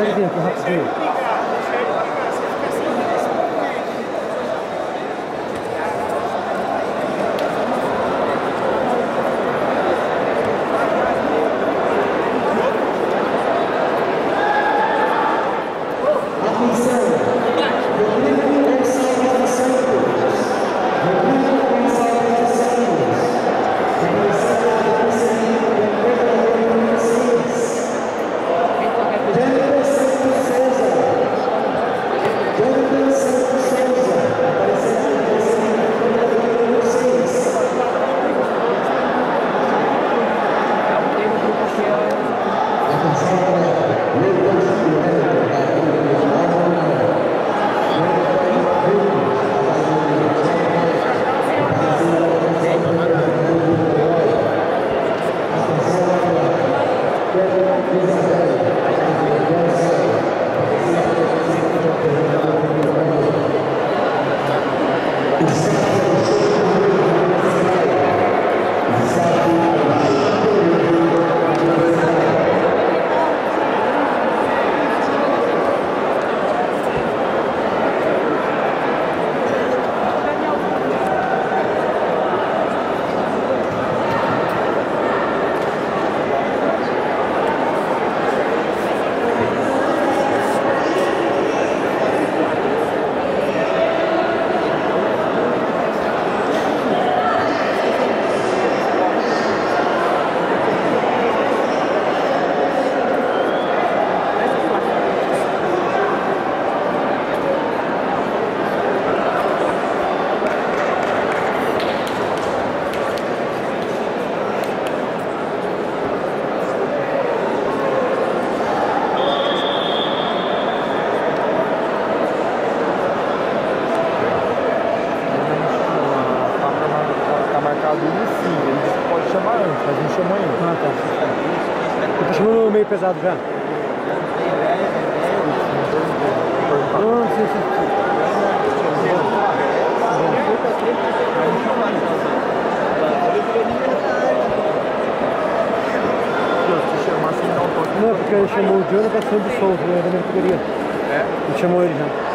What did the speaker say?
3980。Não ainda. Ah, tá. Tô chamando meio pesado já. Não, sim, sim. Toque. Não, porque ele chamou o Jonathan sempre solto, né? Da minha categoria. É? Ele chamou ele já.